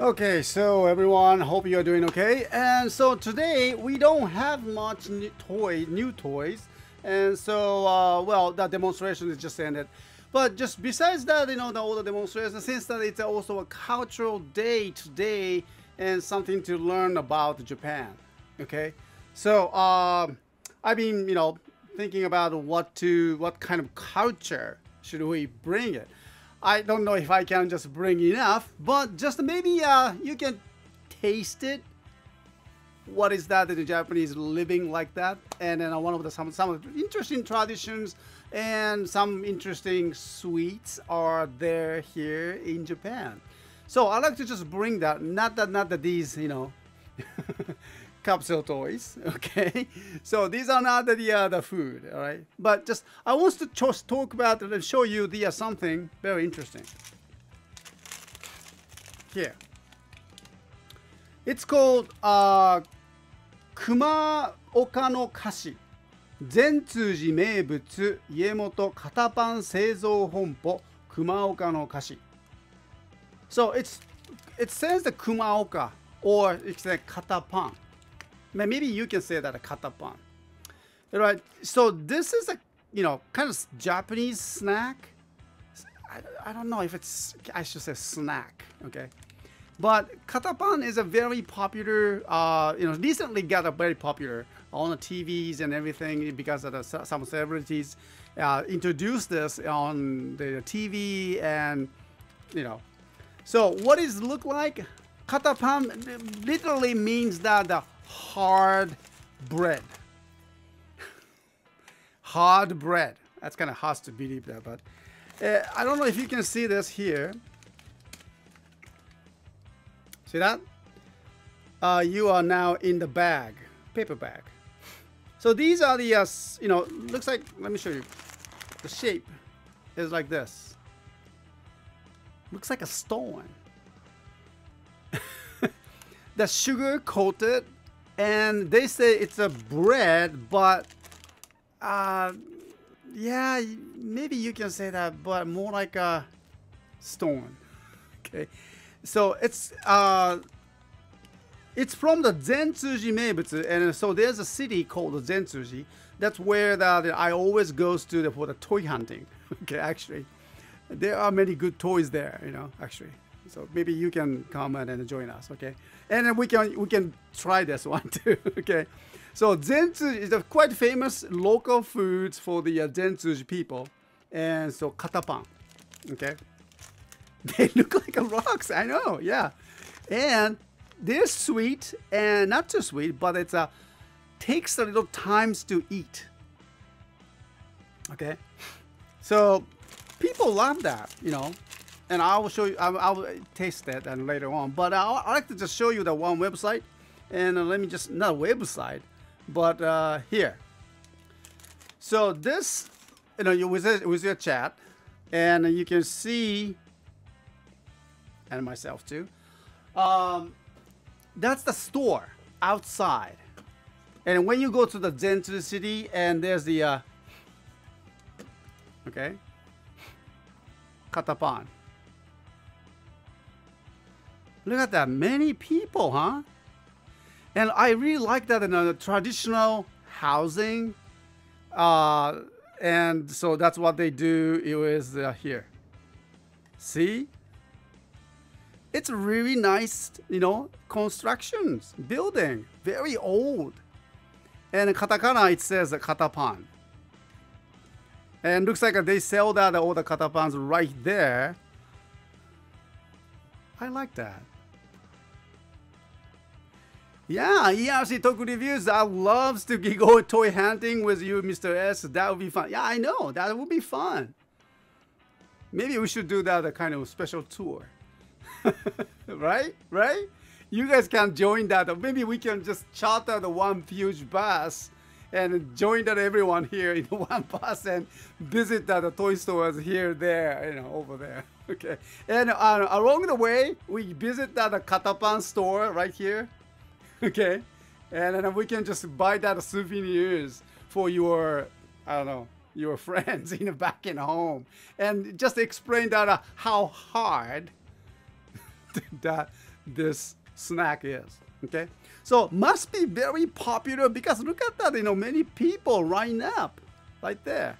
Okay, so everyone, hope you are doing okay. And so today we don't have much new toy, new toys, and so uh, well, the demonstration is just ended. But just besides that, you know, the older demonstration, since that it's also a cultural day today and something to learn about Japan. Okay, so um, I've been, you know, thinking about what to, what kind of culture should we bring it. I don't know if I can just bring enough, but just maybe uh, you can taste it. What is that in the Japanese living like that? And then uh, one of the some some interesting traditions and some interesting sweets are there here in Japan. So I like to just bring that. Not that not that these you know capsule toys okay so these are not the uh, the food all right but just i want to just talk about and show you the uh, something very interesting here it's called uh kumaoka no kashi 善通寺名物家元型パン製造本舗熊岡の菓子 So it's it says the Kumaoka or it's like katapan maybe you can say that a katapan. Right. So this is a you know kind of Japanese snack. I, I don't know if it's I should say snack. Okay. But katapan is a very popular, uh, you know, recently got a very popular on the TVs and everything because of the, some celebrities uh, introduced this on the TV and, you know. So what does it look like? Katapan literally means that the hard bread. hard bread. That's kind of hard to believe that, but uh, I don't know if you can see this here. See that? Uh, you are now in the bag, paper bag. So these are the, uh, you know, looks like, let me show you. The shape is like this. Looks like a stone. the sugar coated and they say it's a bread, but uh, yeah, maybe you can say that, but more like a stone. Okay, so it's uh, it's from the Zentsuji Meibutsu, and so there's a city called Zentsuji. That's where the, the, I always goes to the, for the toy hunting. okay, actually, there are many good toys there. You know, actually. So maybe you can come and join us, okay? And then we can we can try this one too, okay? So Zentsuji is a quite famous local foods for the uh, people, and so katapan, okay? They look like rocks, I know, yeah. And they're sweet and not too sweet, but it's a uh, takes a little times to eat. Okay, so people love that, you know and I will show you. I will, I will taste that and later on. But I, I like to just show you the one website, and uh, let me just not website, but uh, here. So this, you know, with with your chat, and you can see, and myself too. Um, that's the store outside, and when you go to the Zen to the city, and there's the uh, okay, katapan Look at that, many people, huh? And I really like that in a traditional housing. Uh, and so that's what they do. It was uh, here. See? It's really nice, you know, constructions, building, very old. And katakana, it says katapan. And looks like they sell that all the katapans right there. I like that. Yeah, ERC Toku Reviews. I loves to go toy hunting with you, Mr. S. That would be fun. Yeah, I know. That would be fun. Maybe we should do that a kind of special tour. right? Right? You guys can join that. maybe we can just charter the one huge bus and join that everyone here in one bus and visit that the toy stores here, there, you know, over there. Okay. And uh, along the way, we visit that the Katapan store right here okay? And then we can just buy that souvenirs for your, I don't know, your friends in the back in home. And just explain that uh, how hard that this snack is. Okay, so must be very popular because look at that, you know, many people line up right there.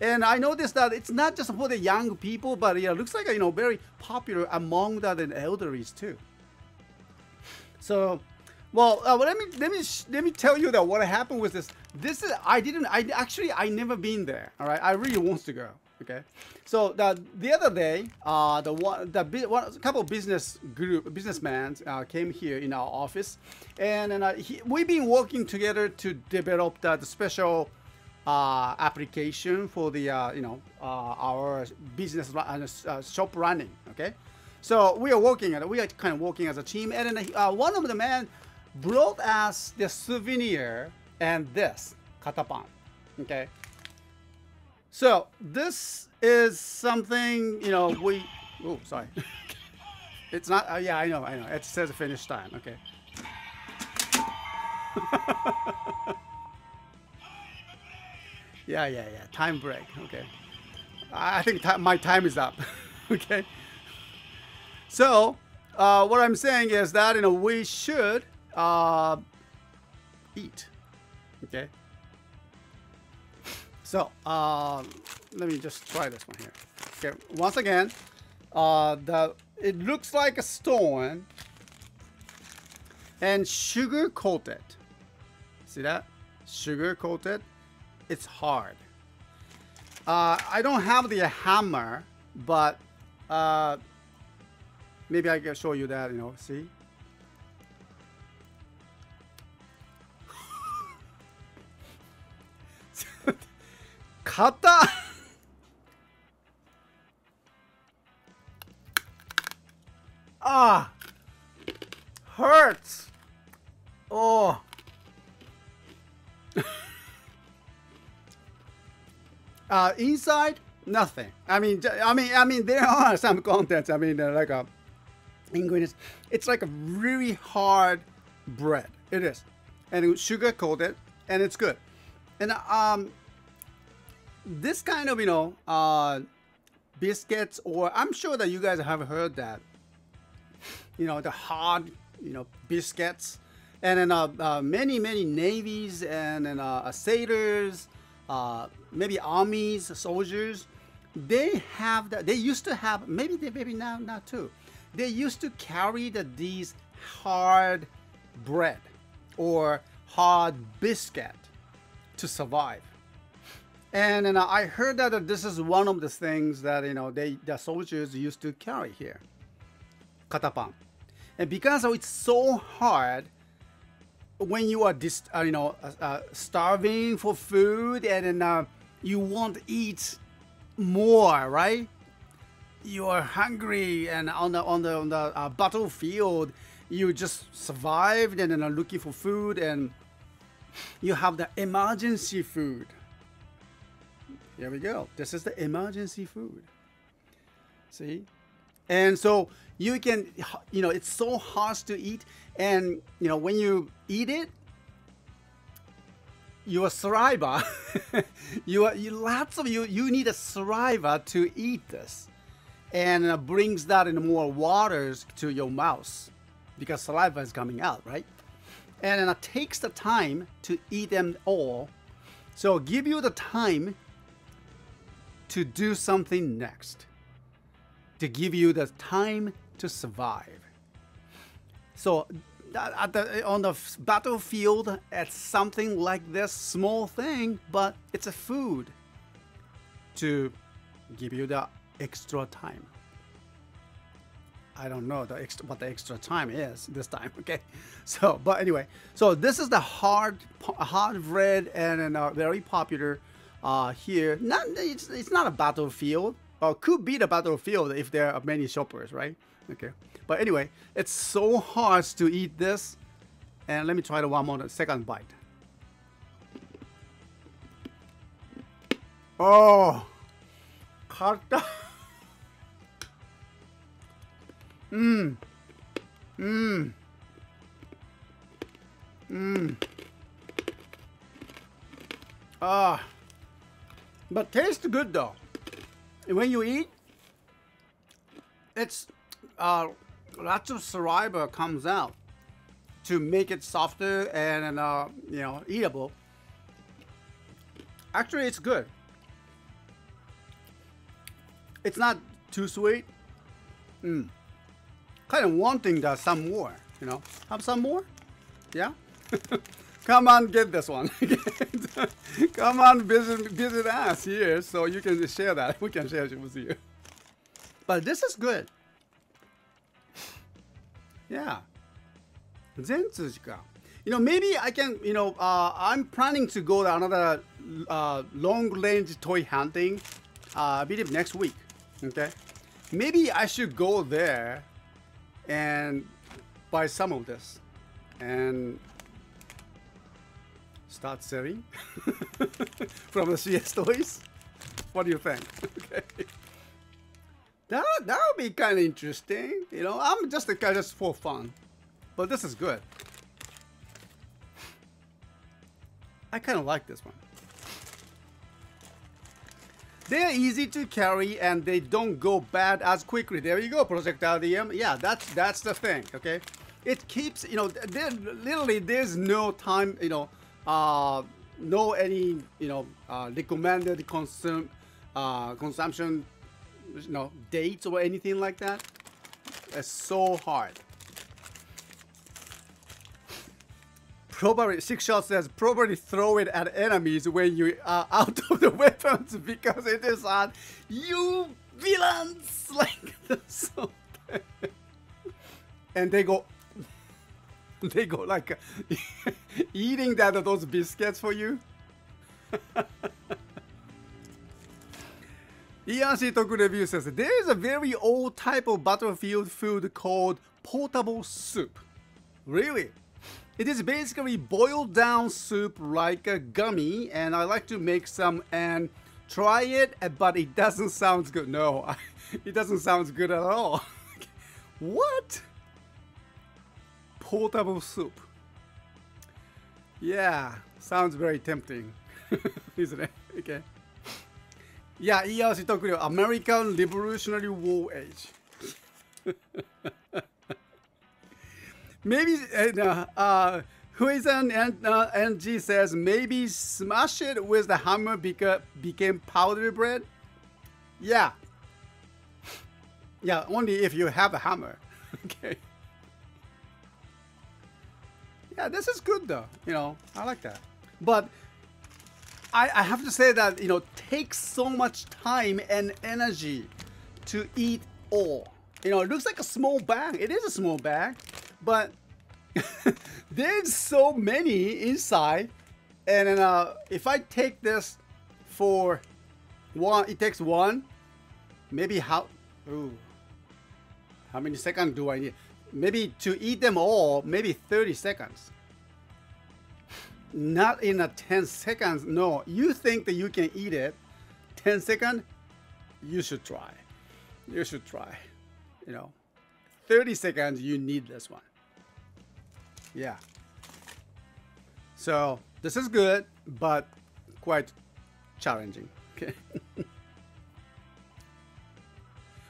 And I noticed that it's not just for the young people, but it looks like you know very popular among the elderlies too. So, well, uh, well, let me let me let me tell you that what happened with this. This is I didn't I actually I never been there. All right, I really wants to go. Okay, so the the other day, uh, the one the one a couple business group businessmen uh, came here in our office, and, and uh, he, we've been working together to develop the, the special uh, application for the uh, you know uh, our business uh, shop running. Okay, so we are working at we are kind of working as a team, and then uh, one of the men brought us the souvenir and this katapan. Okay, so this is something you know we. Oh, sorry. it's not. Uh, yeah, I know. I know. It says finish time. Okay. Yeah, yeah, yeah. Time break. Okay. I think my time is up. okay. So, uh, what I'm saying is that you know we should uh, eat. Okay. So, uh, let me just try this one here. Okay. Once again, uh, the it looks like a stone and sugar coated. See that? Sugar coated it's hard. Uh, I don't have the hammer, but uh, maybe I can show you that, you know, see? Kata! ah! Hurts! Oh! Uh, inside, nothing. I mean, I mean, I mean, there are some contents. I mean, like a ingredients. It's like a really hard bread. It is, and it's sugar coated, and it's good. And um, this kind of you know uh, biscuits, or I'm sure that you guys have heard that. You know the hard, you know, biscuits, and then uh, uh, many many navies and then uh, sailors uh, maybe armies, soldiers, they have that. They used to have maybe they maybe now not too. They used to carry the, these hard bread or hard biscuit to survive. And, and I heard that this is one of the things that you know they the soldiers used to carry here, katapan, and because it's so hard, when you are dis, uh, you know uh, uh, starving for food and uh, you want to eat more, right? You are hungry and on the on the on the uh, battlefield, you just survived and then are looking for food and you have the emergency food. Here we go. This is the emergency food. See? And so you can, you know, it's so hard to eat. And, you know, when you eat it, your saliva, you, you lots of you, you need a saliva to eat this. And it brings that in more waters to your mouth because saliva is coming out, right? And it takes the time to eat them all. So give you the time to do something next. To give you the time to survive. So the, on the battlefield, it's something like this small thing, but it's a food to give you the extra time. I don't know the extra, what the extra time is this time. Okay, so but anyway, so this is the hard hard bread and, and uh, very popular uh, here. Not it's, it's not a battlefield. Or could be the battlefield if there are many shoppers, right? Okay. But anyway, it's so hard to eat this. And let me try the one more, the second bite. Oh, karta. Mmm. Mmm. Mmm. Ah. But tastes good though. And when you eat, it's uh, lots of saliva comes out to make it softer and uh, you know eatable. Actually, it's good. It's not too sweet. Mm. Kind of wanting that some more, you know. Have some more? Yeah? Come on, get this one. Come on, visit, visit us here so you can share that. We can share it with you. But this is good. Yeah. Zen Tsushika. You know, maybe I can, you know, uh, I'm planning to go to another uh, long range toy hunting, uh, I believe next week. Okay. Maybe I should go there and buy some of this and start selling from the CS Toys. What do you think? okay. That, that would be kind of interesting. You know, I'm just a guy just for fun. But this is good. I kind of like this one. They're easy to carry and they don't go bad as quickly. There you go, Projectile DM. Yeah, that's that's the thing, okay? It keeps, you know, there literally there's no time, you know, uh, no any, you know, uh, recommended consume, uh, consumption, you know, dates or anything like that. It's so hard. probably six shot says probably throw it at enemies when you are out of the weapons because it is on you villains like so and they go they go like eating that of those biscuits for you ERC Toku Review says there is a very old type of battlefield food called portable soup. Really? It is basically boiled down soup like a gummy and I like to make some and try it but it doesn't sound good. No, it doesn't sound good at all. what? Portable soup. Yeah, sounds very tempting, isn't it? Okay. Yeah, いやしとくよ。American Revolutionary War Age. maybe uh, uh, Huizan and uh, NG says maybe smash it with the hammer because became powder bread. Yeah. Yeah, only if you have a hammer. okay. Yeah, this is good though. You know, I like that. But I, I have to say that, you know, takes so much time and energy to eat all. You know, it looks like a small bag. It is a small bag. But there's so many inside. And then, uh, if I take this for one, it takes one. Maybe how, ooh, how many seconds do I need? Maybe to eat them all, maybe 30 seconds. Not in a 10 seconds. No, you think that you can eat it 10 seconds? You should try. You should try. You know, 30 seconds, you need this one. Yeah. So this is good, but quite challenging. Okay.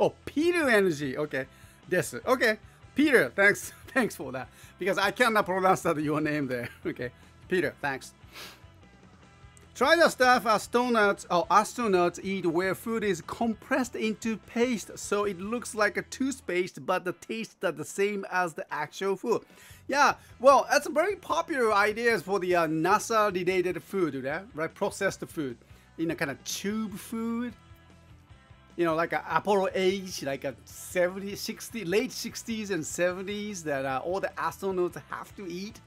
oh, Peter Energy. Okay. This. Okay. Peter, thanks. Thanks for that. Because I cannot pronounce that your name there. Okay. Peter, thanks. Try the stuff astronauts or astronauts eat where food is compressed into paste so it looks like a toothpaste but the taste is the same as the actual food. Yeah, well, that's a very popular ideas for the uh, NASA related food, yeah? right? Processed food, in a kind of tube food. You know, like a Apollo age, like a 70, 60, late 60s and 70s that uh, all the astronauts have to eat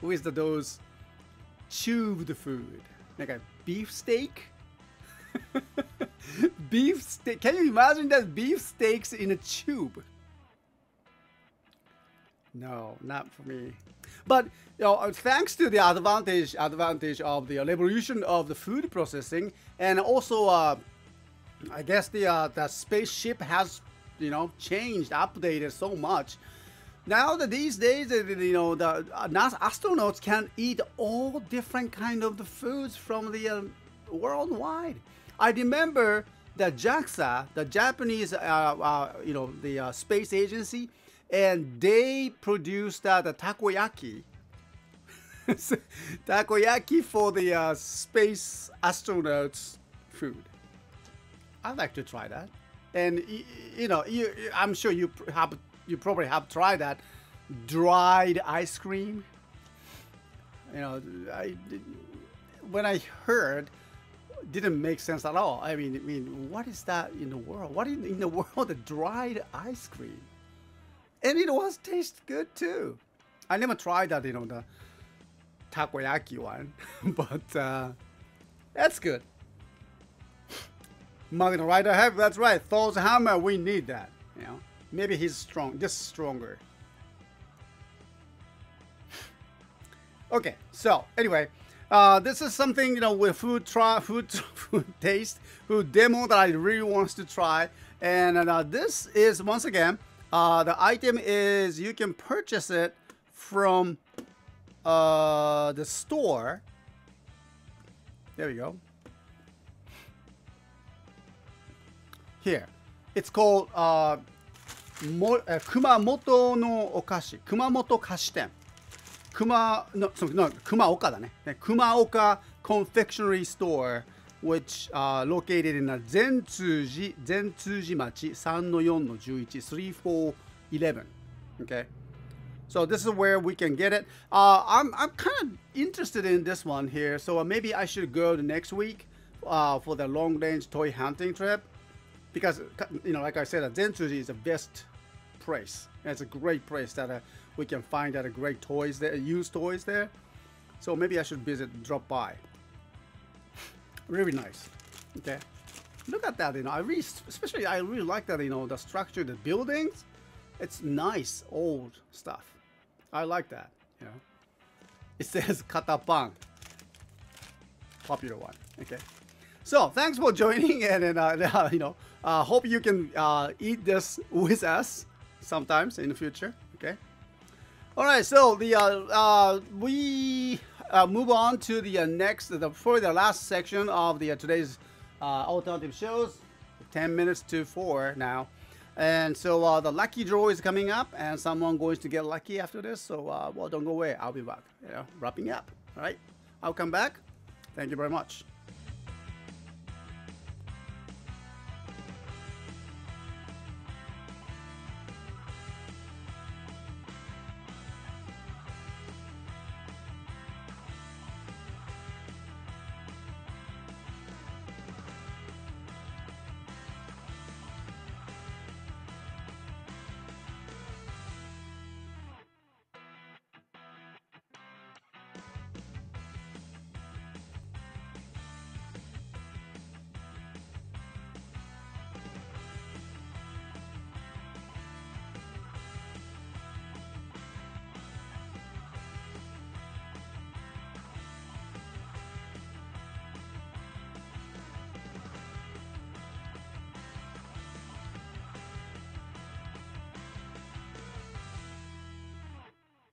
with the, those tubed food like a beef steak. beef steak. Can you imagine that beef steaks in a tube? No, not for me. But you know, uh, thanks to the advantage advantage of the revolution of the food processing, and also, uh, I guess the uh, the spaceship has you know changed, updated so much now that these days, uh, you know, the uh, astronauts can eat all different kind of the foods from the uh, worldwide. I remember that JAXA, the Japanese, uh, uh, you know, the space agency, and they produced the takoyaki. takoyaki for the space astronauts food. I'd like to try that. And you know, you, I'm sure you have you probably have tried that dried ice cream. You know, I when I heard didn't make sense at all. I mean, I mean, what is that in the world? What in, in the world? The dried ice cream, and it was taste good too. I never tried that, you know, the takoyaki one, but uh, that's good. Magna Rider have that's right. Thor's hammer, we need that. You know, maybe he's strong, just stronger. okay, so anyway, uh, this is something you know with food try, food, food taste, food demo that I really wants to try, and uh, this is once again uh, the item is you can purchase it from uh, the store. There we go. here. It's called uh, Mo, uh, Kumamoto no Okashi. Kumamoto Kashiten. Kuma, no, so, no, Kumaoka だね。Kumaoka Confectionery Store, which uh, located in a Zentsuji, Zentsuji Machi 3-4-11. Okay. So this is where we can get it. Uh, I'm, I'm kind of interested in this one here. So maybe I should go the next week uh, for the long range toy hunting trip because you know, like I said, Zentsuji is the best place. it's a great place that uh, we can find that uh, great toys there, used toys there. So maybe I should visit, drop by. really nice. Okay, look at that. You know, I really, especially I really like that. You know, the structure, the buildings. It's nice old stuff. I like that. You know, it says Katapan. Popular one. Okay. So thanks for joining and, and uh, you know, uh, hope you can uh, eat this with us sometimes in the future. Okay. All right. So the uh, uh, we uh, move on to the next, the for the last section of the today's alternative shows. 10 minutes to 4 now. And so uh, the lucky draw is coming up, and someone going to get lucky after this. So, uh, well, don't go away. I'll be back. You know, wrapping up. All right. I'll come back. Thank you very much.